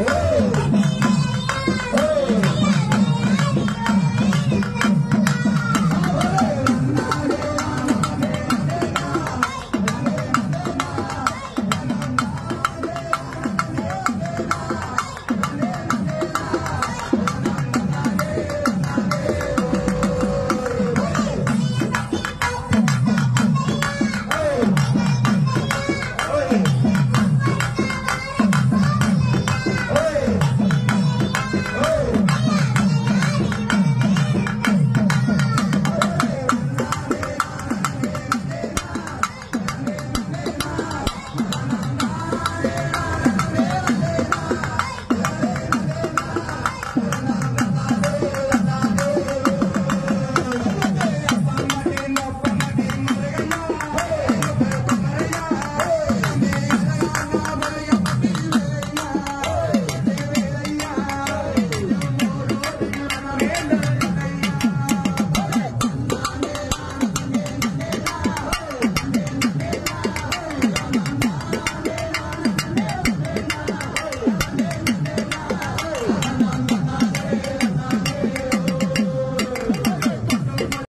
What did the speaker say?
Woo!